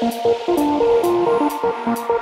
Thank you.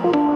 you